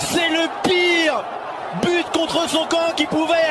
C'est le pire but contre son camp qui pouvait.